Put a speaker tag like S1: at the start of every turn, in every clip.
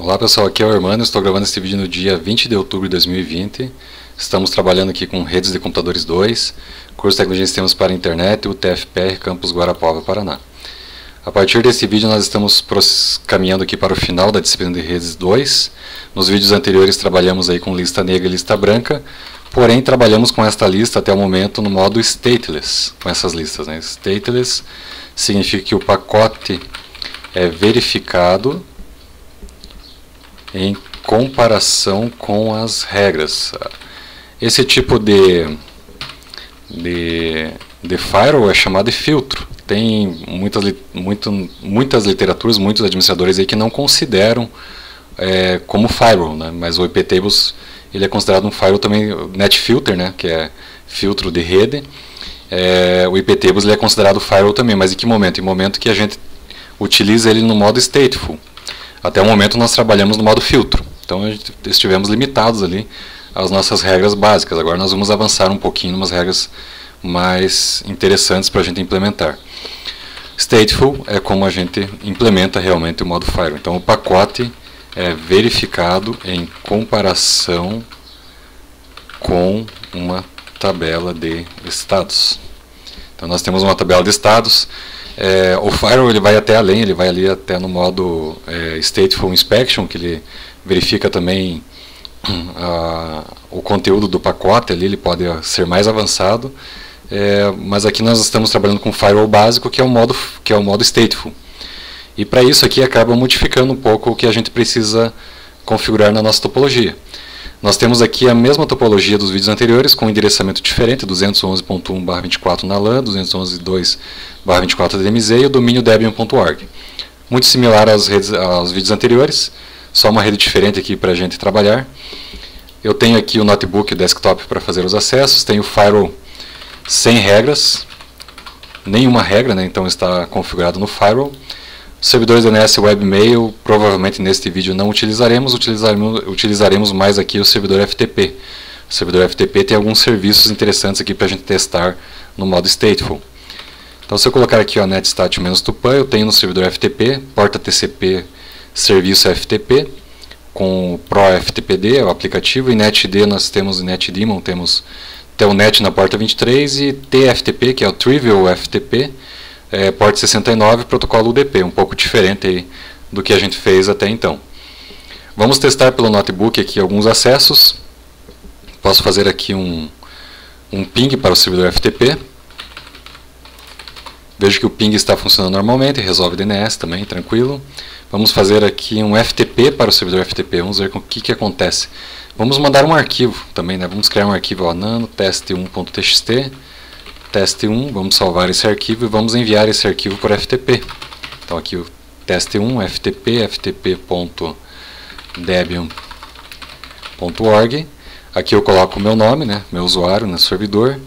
S1: Olá pessoal, aqui é o Hermano, estou gravando este vídeo no dia 20 de outubro de 2020. Estamos trabalhando aqui com redes de computadores 2, curso de tecnologia de sistemas para a internet, o TFPR Campus Guarapuava, Paraná. A partir desse vídeo nós estamos caminhando aqui para o final da disciplina de redes 2. Nos vídeos anteriores trabalhamos aí com lista negra e lista branca, porém trabalhamos com esta lista até o momento no modo stateless, com essas listas. Né? Stateless significa que o pacote é verificado em comparação com as regras. Esse tipo de, de, de firewall é chamado de filtro. Tem muitas, muito, muitas literaturas, muitos administradores aí que não consideram é, como firewall, né? mas o iptables ele é considerado um firewall também, net filter, né? que é filtro de rede. É, o iptables ele é considerado firewall também, mas em que momento? Em momento que a gente utiliza ele no modo stateful. Até o momento nós trabalhamos no modo filtro, então estivemos limitados ali às nossas regras básicas. Agora nós vamos avançar um pouquinho em umas regras mais interessantes para a gente implementar. Stateful é como a gente implementa realmente o modo Firewall. Então o pacote é verificado em comparação com uma tabela de estados. Então nós temos uma tabela de estados, é, o Firewall ele vai até além, ele vai ali até no modo é, Stateful Inspection, que ele verifica também a, o conteúdo do pacote ali, ele pode ser mais avançado. É, mas aqui nós estamos trabalhando com Firewall básico, que é o modo, que é o modo Stateful. E para isso aqui acaba modificando um pouco o que a gente precisa configurar na nossa topologia. Nós temos aqui a mesma topologia dos vídeos anteriores, com um endereçamento diferente, 211.1.24 na LAN, 211.2.24 DMZ e o domínio debian.org. Muito similar aos, redes, aos vídeos anteriores, só uma rede diferente aqui para a gente trabalhar. Eu tenho aqui o notebook e o desktop para fazer os acessos, tenho o firewall sem regras, nenhuma regra, né, então está configurado no firewall. Servidores DNS Webmail, provavelmente neste vídeo não utilizaremos, utilizaremos, utilizaremos mais aqui o servidor FTP. O servidor FTP tem alguns serviços interessantes aqui para a gente testar no modo stateful. Então se eu colocar aqui o netstat-tupan, eu tenho no servidor FTP, porta TCP, serviço FTP, com o ProFTPD, é o aplicativo, e NetD nós temos NetDemon, temos Telnet na porta 23 e TFTP, que é o Trivial FTP, é, porte 69 protocolo UDP, um pouco diferente do que a gente fez até então. Vamos testar pelo notebook aqui alguns acessos. Posso fazer aqui um, um ping para o servidor FTP. Vejo que o ping está funcionando normalmente, resolve DNS também, tranquilo. Vamos fazer aqui um FTP para o servidor FTP, vamos ver o que, que acontece. Vamos mandar um arquivo também, né? vamos criar um arquivo nano teste1.txt teste1, vamos salvar esse arquivo e vamos enviar esse arquivo por FTP. Então aqui o teste1, ftp, ftp.debian.org. Aqui eu coloco o meu nome, né, meu usuário no servidor.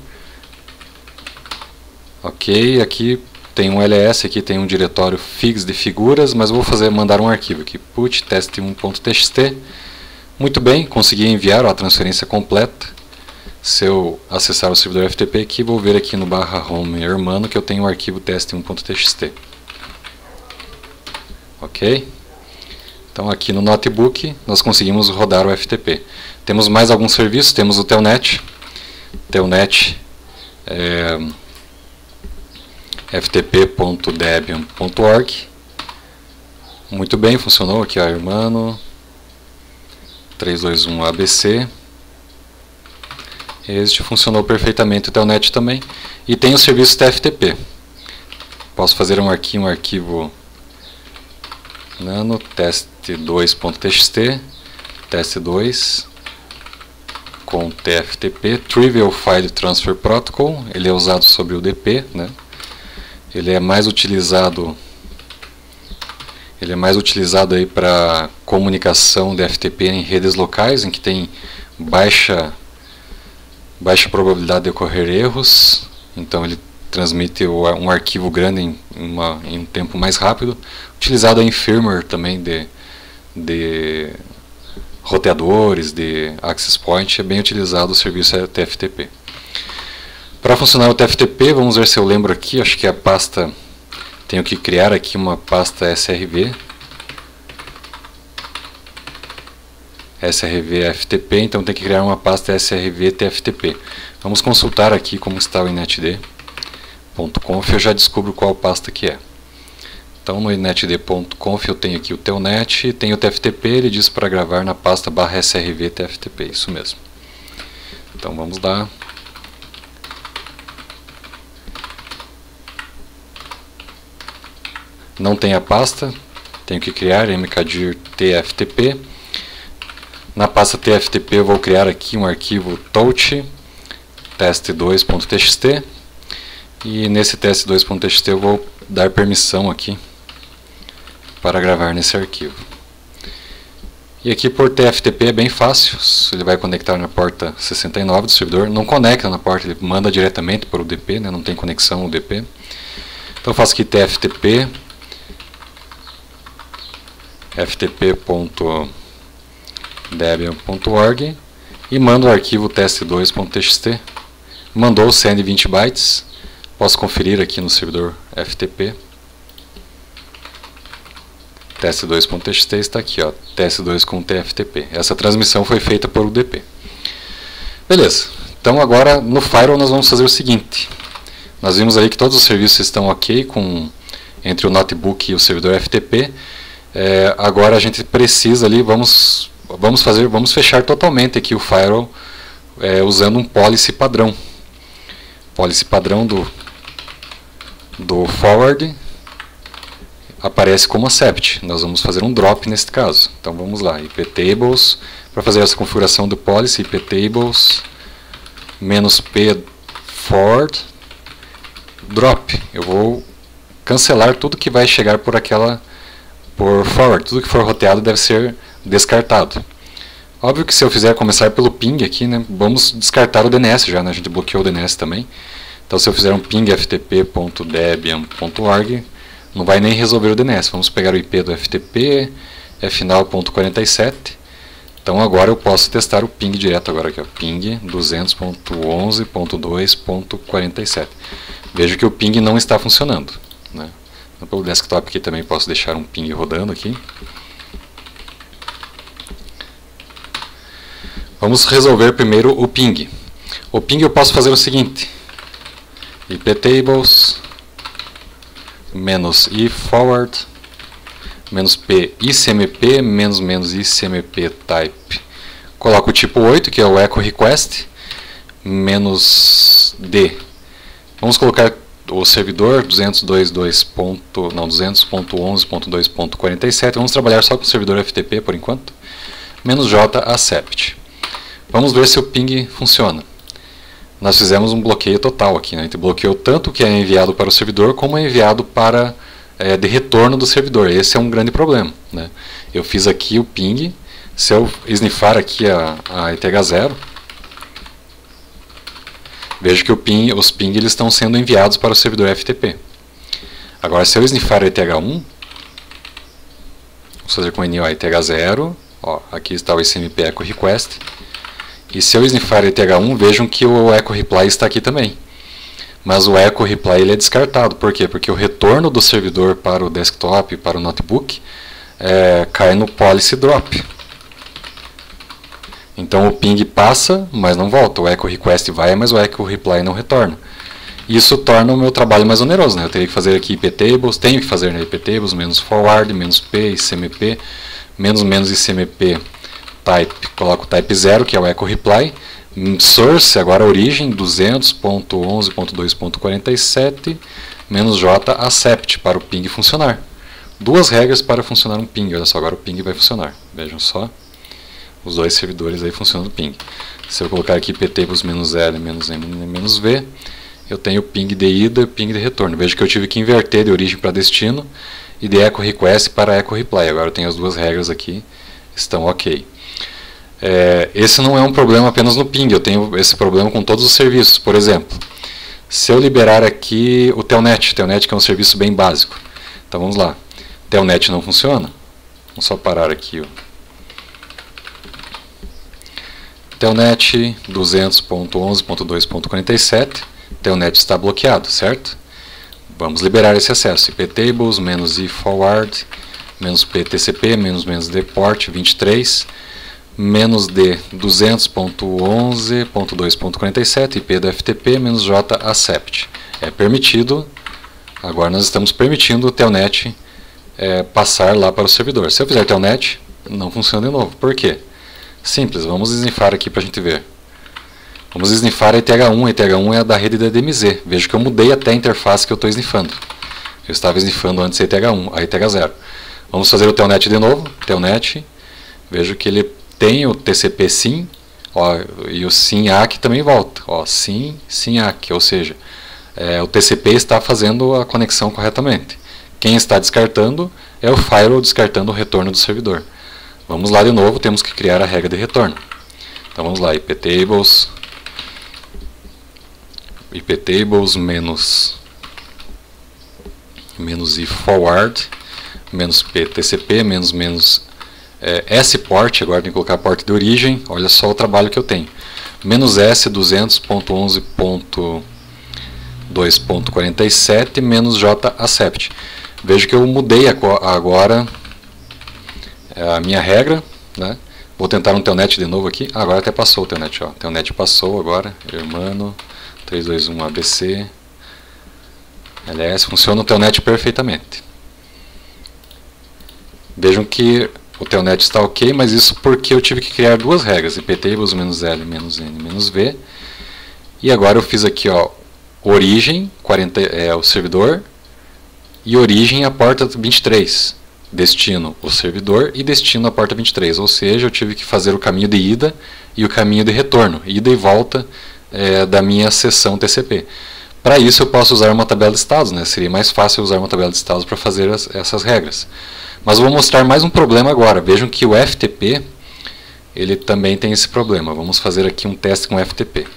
S1: Ok, aqui tem um ls, aqui tem um diretório figs de figuras, mas vou fazer mandar um arquivo aqui, put teste1.txt. Muito bem, consegui enviar ó, a transferência completa se eu acessar o servidor FTP aqui, vou ver aqui no barra home hermano que eu tenho o arquivo teste1.txt. Ok? Então aqui no notebook nós conseguimos rodar o FTP. Temos mais alguns serviços, temos o Telnet, Telnet é, ftp.debian.org. Muito bem, funcionou aqui, ó, hermano 321 ABC. Este funcionou perfeitamente o Telnet também. E tem o serviço TFTP. Posso fazer um arquivo, um arquivo nano teste2.txt teste2 com TFTP, Trivial File Transfer Protocol, ele é usado sobre o DP, né? Ele é mais utilizado ele é mais utilizado aí para comunicação de FTP em redes locais, em que tem baixa baixa probabilidade de ocorrer erros, então ele transmite um arquivo grande em, uma, em um tempo mais rápido, utilizado em firmware também de, de roteadores, de access point, é bem utilizado o serviço TFTP. Para funcionar o TFTP, vamos ver se eu lembro aqui, acho que a pasta, tenho que criar aqui uma pasta SRV, srv ftp, então tem que criar uma pasta srv tftp. Vamos consultar aqui como está o inetd.conf, eu já descubro qual pasta que é. Então no inetd.conf eu tenho aqui o telnet, tenho o tftp, ele diz para gravar na pasta barra srv tftp, isso mesmo. Então vamos lá. Não tem a pasta, tenho que criar mkdir tftp. Na pasta tftp eu vou criar aqui um arquivo touch test2.txt e nesse test2.txt eu vou dar permissão aqui para gravar nesse arquivo. E aqui por TFTP é bem fácil, ele vai conectar na porta 69 do servidor, não conecta na porta, ele manda diretamente para o DP, né, não tem conexão UDP. Então eu faço aqui TFTP, ftp.debian.org e mando o arquivo test2.txt. Mandou 120 bytes, posso conferir aqui no servidor FTP test2.txt está aqui, ó, test2 com TFTP. Essa transmissão foi feita por UDP. Beleza. Então agora no Firewall nós vamos fazer o seguinte. Nós vimos aí que todos os serviços estão ok com entre o notebook e o servidor FTP. É, agora a gente precisa ali, vamos, vamos fazer, vamos fechar totalmente aqui o firewall é, usando um policy padrão. Policy padrão do, do forward aparece como accept. Nós vamos fazer um drop neste caso. Então vamos lá, iptables, para fazer essa configuração do policy, iptables, menos p forward, drop. Eu vou cancelar tudo que vai chegar por aquela, por forward, tudo que for roteado deve ser descartado. Óbvio que se eu fizer começar pelo ping aqui, né, vamos descartar o DNS já, né, a gente bloqueou o DNS também. Então se eu fizer um ping ftp.debian.org, não vai nem resolver o DNS. Vamos pegar o IP do FTP, final.47. Então agora eu posso testar o ping direto agora aqui, ó, ping 200.11.2.47. Veja que o ping não está funcionando. Né? Pelo desktop aqui também posso deixar um ping rodando aqui. Vamos resolver primeiro o ping. O ping eu posso fazer o seguinte: iptables menos i forward menos p icmp menos menos icmp type. Coloco o tipo 8, que é o echo request, menos d. Vamos colocar o servidor 202.2. não 200.11.2.47. Vamos trabalhar só com o servidor FTP por enquanto. Menos j accept. Vamos ver se o ping funciona nós fizemos um bloqueio total aqui. Né? A gente bloqueou tanto o que é enviado para o servidor como é enviado para é, de retorno do servidor. Esse é um grande problema. Né? Eu fiz aqui o ping. Se eu sniffar aqui a, a ETH0, vejo que ping, os ping eles estão sendo enviados para o servidor FTP. Agora, se eu sniffar a ETH1, vamos fazer com o NO ETH0, ó, aqui está o SMP Echo Request, e se eu sniffar ETH1, vejam que o Echo Reply está aqui também. Mas o Echo Reply ele é descartado. Por quê? Porque o retorno do servidor para o desktop, para o notebook, é, cai no policy drop. Então o ping passa, mas não volta. O echo request vai, mas o echo reply não retorna. Isso torna o meu trabalho mais oneroso. Né? Eu teria que fazer aqui iptables, tenho que fazer né, iptables, menos forward, menos p, icmp, menos menos icmp type, coloco o type 0, que é o echo reply, source, agora origem, 200.11.2.47, menos j accept, para o ping funcionar. Duas regras para funcionar um ping, olha só, agora o ping vai funcionar, vejam só, os dois servidores aí funcionando ping. Se eu colocar aqui menos L menos V, eu tenho ping de ida e ping de retorno. Veja que eu tive que inverter de origem para destino e de echo request para echo reply. Agora eu tenho as duas regras aqui, estão ok. É, esse não é um problema apenas no ping, eu tenho esse problema com todos os serviços. Por exemplo, se eu liberar aqui o Telnet, Telnet que é um serviço bem básico. Então vamos lá. Telnet não funciona? Vamos só parar aqui. Ó. Telnet 200.11.2.47. Telnet está bloqueado, certo? Vamos liberar esse acesso. iptables, menos i forward, menos ptcp, menos menos deport 23 menos D 200.11.2.47, IP do FTP, menos J accept. É permitido, agora nós estamos permitindo o Telnet é, passar lá para o servidor. Se eu fizer Telnet, não funciona de novo. Por quê? Simples, vamos esnifar aqui para a gente ver. Vamos esnifar a ETH1, a ETH1 é a da rede da DMZ. Veja que eu mudei até a interface que eu estou esnifando. Eu estava esnifando antes a ETH1, a ETH0. Vamos fazer o Telnet de novo, Telnet. Vejo que ele tem o TCP SIM, ó, e o SIM-ACK também volta. Ó, SIM, SIM-ACK, ou seja, é, o TCP está fazendo a conexão corretamente. Quem está descartando é o firewall descartando o retorno do servidor. Vamos lá de novo, temos que criar a regra de retorno. Então vamos lá, iptables, iptables menos, menos i forward, menos ptcp, menos menos é, S port, agora tem que colocar a porta de origem, olha só o trabalho que eu tenho. Menos S 200.11.2.47 menos J accept. Veja que eu mudei agora é, a minha regra, né? Vou tentar um telnet de novo aqui. Ah, agora até passou o telnet, ó. Telnet passou agora. Hermano 321 ABC. LS funciona o telnet perfeitamente. Vejam que o telnet está ok, mas isso porque eu tive que criar duas regras, iptables L N V. E agora eu fiz aqui, ó, origem, 40, é o servidor, e origem a porta 23. Destino o servidor e destino a porta 23. Ou seja, eu tive que fazer o caminho de ida e o caminho de retorno, ida e volta é, da minha sessão TCP. Para isso eu posso usar uma tabela de estados, né? seria mais fácil usar uma tabela de estados para fazer as, essas regras. Mas vou mostrar mais um problema agora. Vejam que o FTP ele também tem esse problema. Vamos fazer aqui um teste com FTP.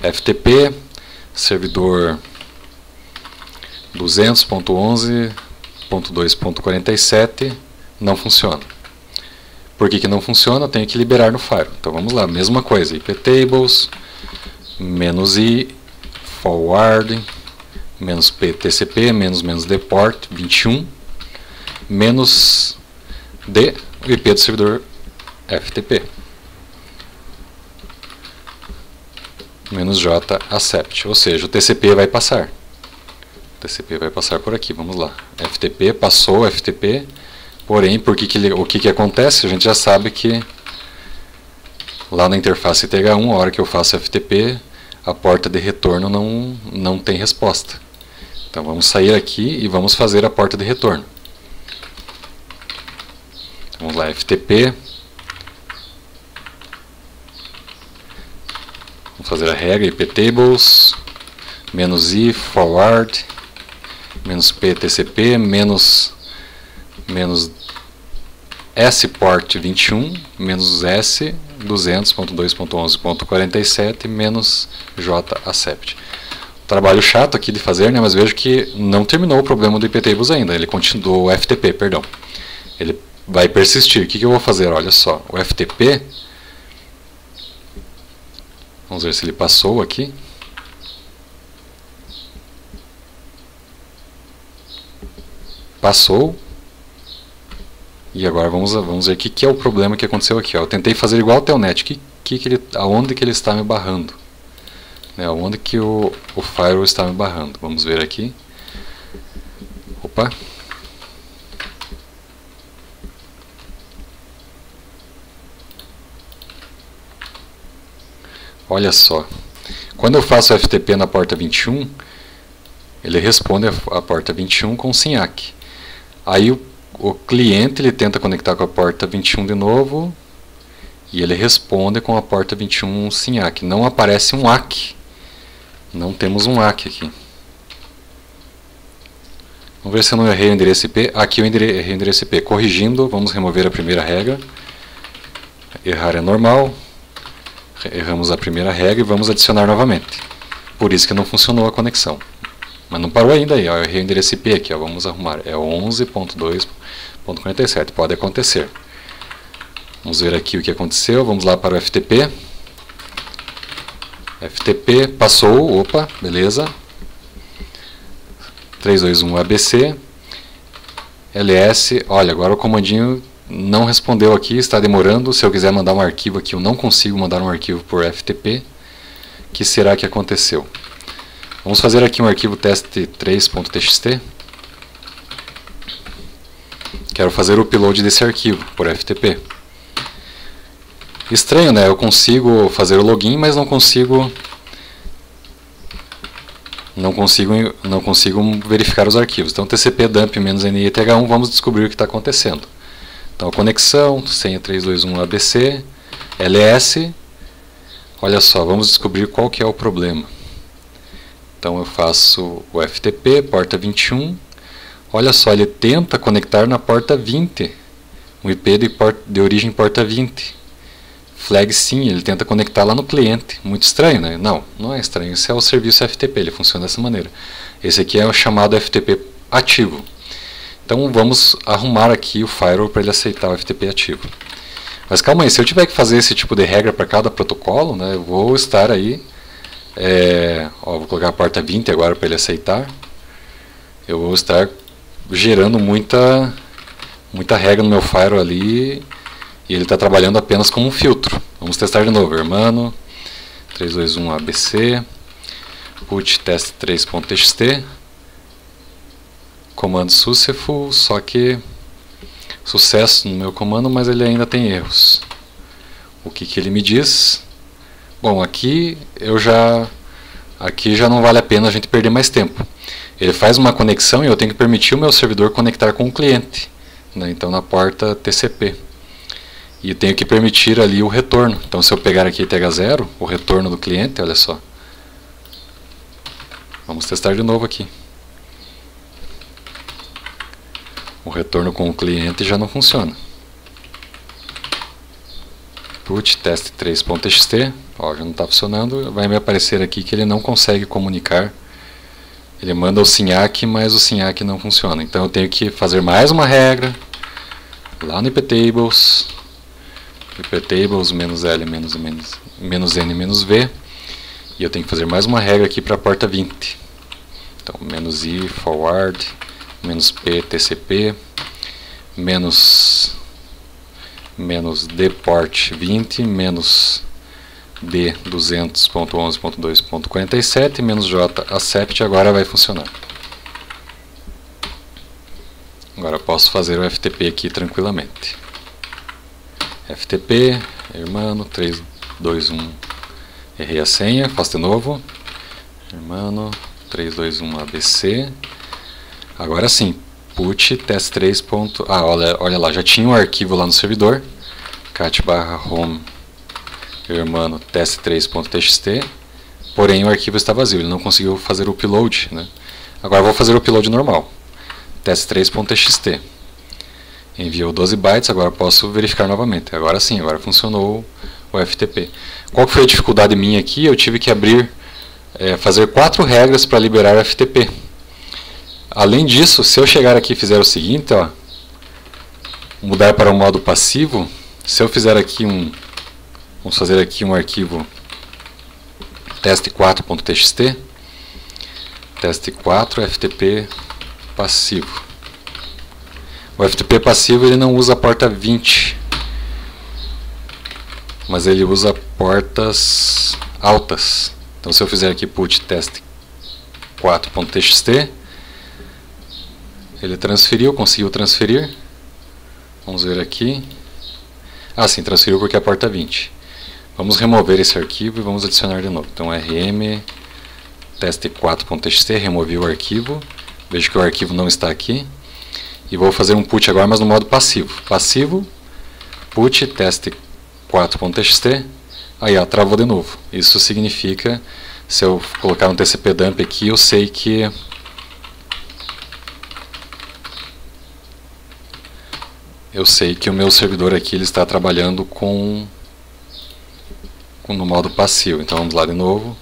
S1: FTP, servidor 200.11.2.47 não funciona. Por que, que não funciona? Eu tenho que liberar no Firewall. Então vamos lá, mesma coisa, iptables, menos i, forward, menos ptcp, menos menos deport, 21, menos D, o IP do servidor FTP. Menos J accept, ou seja, o TCP vai passar. O TCP vai passar por aqui, vamos lá. FTP passou, FTP, porém, por que que ele, o que, que acontece? A gente já sabe que lá na interface TH1, a hora que eu faço FTP, a porta de retorno não, não tem resposta. Então vamos sair aqui e vamos fazer a porta de retorno. Vamos lá, FTP. Vamos fazer a regra iptables, menos i forward, menos p tcp, menos, menos s port 21, menos s 200.2.11.47, menos j accept. Trabalho chato aqui de fazer, né, mas vejo que não terminou o problema do iptables ainda, ele continuou, o FTP, perdão. Ele vai persistir. O que, que eu vou fazer? Olha só, o FTP, vamos ver se ele passou aqui. Passou. E agora vamos, vamos ver o que, que é o problema que aconteceu aqui. Ó. Eu tentei fazer igual o Telnet. Que, que que ele, aonde que ele está me barrando? Né, aonde que o, o Firewall está me barrando? Vamos ver aqui. Opa. Olha só. Quando eu faço FTP na porta 21, ele responde a, porta 21 com SINAC. Aí o, o cliente ele tenta conectar com a porta 21 de novo e ele responde com a porta 21 SINAC. Não aparece um AC. Não temos um AC aqui. Vamos ver se eu não errei o endereço IP. Aqui eu errei o endereço IP. Corrigindo, vamos remover a primeira regra. Errar é normal erramos a primeira regra e vamos adicionar novamente. Por isso que não funcionou a conexão. Mas não parou ainda aí, ó, eu errei o endereço IP aqui, ó, vamos arrumar. É 11.2.47, pode acontecer. Vamos ver aqui o que aconteceu, vamos lá para o FTP. FTP passou, opa, beleza. 321 ABC. LS, olha, agora o comandinho não respondeu aqui, está demorando. Se eu quiser mandar um arquivo aqui, eu não consigo mandar um arquivo por FTP. O que será que aconteceu? Vamos fazer aqui um arquivo test3.txt. Quero fazer o upload desse arquivo por FTP. Estranho, né? Eu consigo fazer o login, mas não consigo não consigo não consigo verificar os arquivos. Então tcp dump -nith1, vamos descobrir o que está acontecendo. Então conexão, senha 321 ABC, ls. Olha só, vamos descobrir qual que é o problema. Então eu faço o FTP, porta 21. Olha só, ele tenta conectar na porta 20, um IP de, de origem porta 20 flag sim, ele tenta conectar lá no cliente. Muito estranho, né? Não, não é estranho. Esse é o serviço FTP, ele funciona dessa maneira. Esse aqui é o chamado FTP ativo. Então vamos arrumar aqui o firewall para ele aceitar o FTP ativo. Mas calma aí, se eu tiver que fazer esse tipo de regra para cada protocolo, né, eu vou estar aí, é, ó, vou colocar a porta 20 agora para ele aceitar, eu vou estar gerando muita, muita regra no meu firewall ali e ele está trabalhando apenas como um filtro. Vamos testar de novo, hermano, 321 ABC, put test 3.txt, comando successful, só que sucesso no meu comando, mas ele ainda tem erros. O que, que ele me diz? Bom, aqui eu já aqui já não vale a pena a gente perder mais tempo. Ele faz uma conexão e eu tenho que permitir o meu servidor conectar com o cliente. Né? Então na porta TCP e tenho que permitir ali o retorno. Então se eu pegar aqui TH0, o retorno do cliente, olha só. Vamos testar de novo aqui. O retorno com o cliente já não funciona. Put test 3.txt, ó, já não está funcionando, vai me aparecer aqui que ele não consegue comunicar. Ele manda o SINAC, mas o SINAC não funciona. Então eu tenho que fazer mais uma regra lá no iptables tables menos L menos, menos N menos V. E eu tenho que fazer mais uma regra aqui para a porta 20. Então, menos I forward, menos P TCP, menos, menos D port 20, menos D 200.11.2.47, menos J accept, agora vai funcionar. Agora posso fazer o FTP aqui tranquilamente. FTP, hermano, 321, errei a senha, faço de novo, hermano, 321 ABC, agora sim, put test3. Ah, olha, olha lá, já tinha um arquivo lá no servidor, cat barra home, hermano, test3.txt, porém o arquivo está vazio, ele não conseguiu fazer o upload, né? Agora vou fazer o upload normal, test3.txt enviou 12 bytes, agora posso verificar novamente. Agora sim, agora funcionou o FTP. Qual foi a dificuldade minha aqui? Eu tive que abrir, é, fazer quatro regras para liberar o FTP. Além disso, se eu chegar aqui e fizer o seguinte, ó, mudar para o modo passivo, se eu fizer aqui um, vamos fazer aqui um arquivo teste4.txt, teste4 FTP passivo. O FTP passivo ele não usa a porta 20, mas ele usa portas altas. Então se eu fizer aqui put test 4.txt, ele transferiu, conseguiu transferir. Vamos ver aqui. Ah, sim, transferiu porque é a porta 20. Vamos remover esse arquivo e vamos adicionar de novo. Então rm test4.txt, removi o arquivo. Vejo que o arquivo não está aqui. E vou fazer um put agora, mas no modo passivo. Passivo, put test 4.txt. Aí, ó, travou de novo. Isso significa, se eu colocar um TCP dump aqui, eu sei que eu sei que o meu servidor aqui ele está trabalhando com, com no modo passivo. Então vamos lá de novo.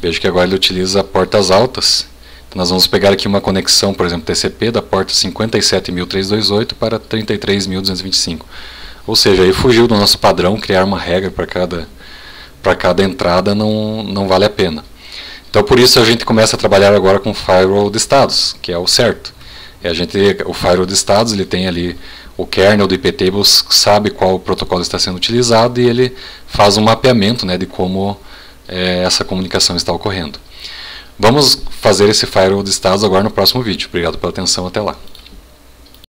S1: Vejo que agora ele utiliza portas altas nós vamos pegar aqui uma conexão, por exemplo, TCP da porta 57.328 para 33.225. Ou seja, aí fugiu do nosso padrão, criar uma regra para cada, para cada entrada não, não vale a pena. Então por isso a gente começa a trabalhar agora com firewall de estados, que é o certo. E a gente, o firewall de estados ele tem ali o kernel do iptables sabe qual protocolo está sendo utilizado e ele faz um mapeamento né, de como é, essa comunicação está ocorrendo. Vamos fazer esse firewall de estados agora no próximo vídeo. Obrigado pela atenção, até lá.